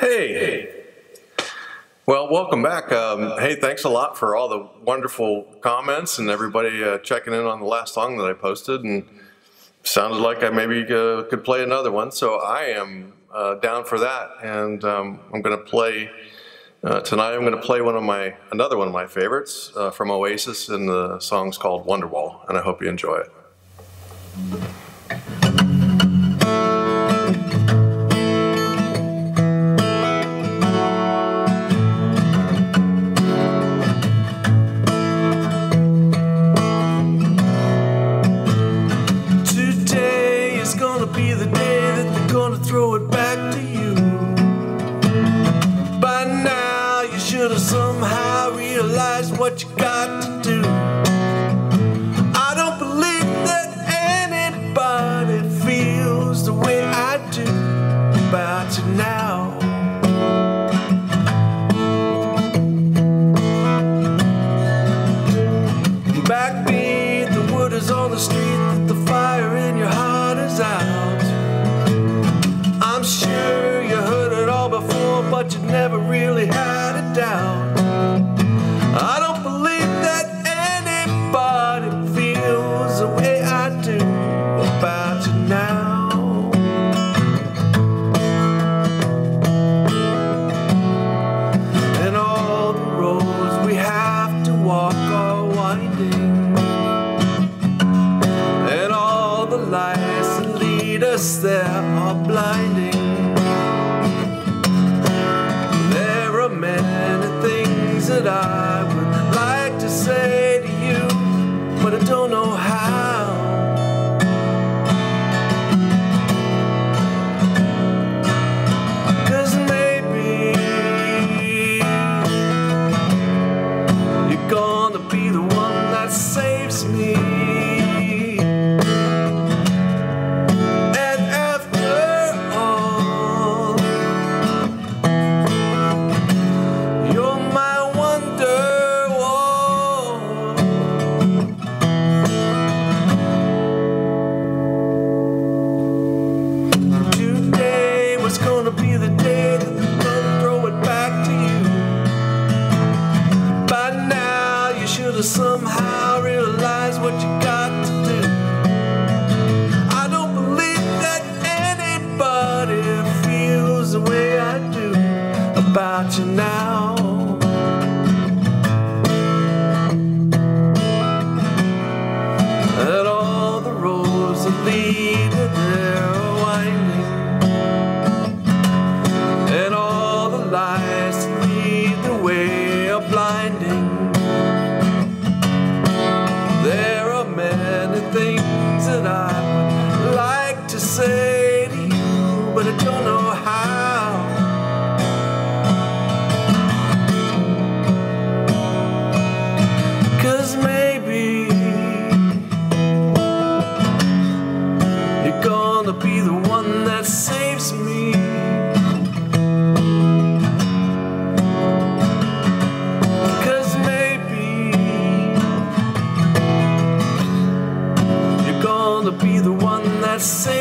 Hey. Well, welcome back. Um, hey, thanks a lot for all the wonderful comments and everybody uh, checking in on the last song that I posted. And sounded like I maybe uh, could play another one, so I am uh, down for that. And um, I'm going to play uh, tonight. I'm going to play one of my another one of my favorites uh, from Oasis, and the song's called Wonderwall. And I hope you enjoy it. What you got to do. I don't believe that anybody feels the way I do about you now. Backbeat, the wood is on the street, that the fire in your heart is out. I'm sure you heard it all before, but you never really had the that lead us there are blinding. There are many things that I you somehow realize what you got to do. I don't believe that anybody feels the way I do about you now. One